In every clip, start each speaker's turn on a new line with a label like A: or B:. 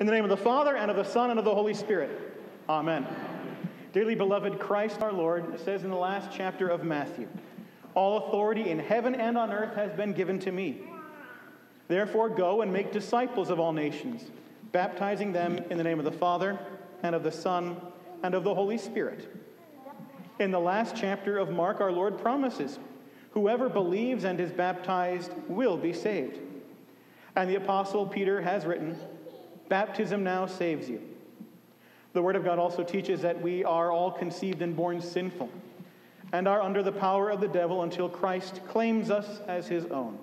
A: In the name of the Father, and of the Son, and of the Holy Spirit. Amen. Dearly beloved, Christ our Lord says in the last chapter of Matthew All authority in heaven and on earth has been given to me. Therefore, go and make disciples of all nations, baptizing them in the name of the Father, and of the Son, and of the Holy Spirit. In the last chapter of Mark, our Lord promises whoever believes and is baptized will be saved. And the Apostle Peter has written, Baptism now saves you. The Word of God also teaches that we are all conceived and born sinful and are under the power of the devil until Christ claims us as his own.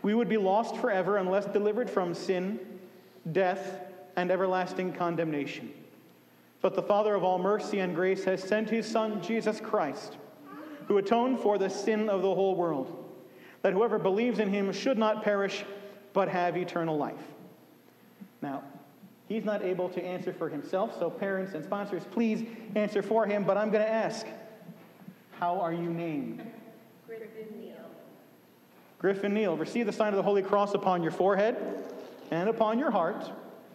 A: We would be lost forever unless delivered from sin, death, and everlasting condemnation. But the Father of all mercy and grace has sent his Son, Jesus Christ, who atoned for the sin of the whole world, that whoever believes in him should not perish, but have eternal life. Now, he's not able to answer for himself, so parents and sponsors, please answer for him, but I'm going to ask, how are you named?
B: Griffin Neal.
A: Griffin Neal, receive the sign of the Holy Cross upon your forehead and upon your heart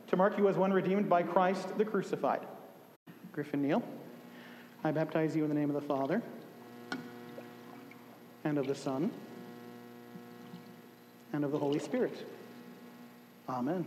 A: to mark you as one redeemed by Christ the crucified. Griffin Neal, I baptize you in the name of the Father and of the Son and of the Holy Spirit. Amen.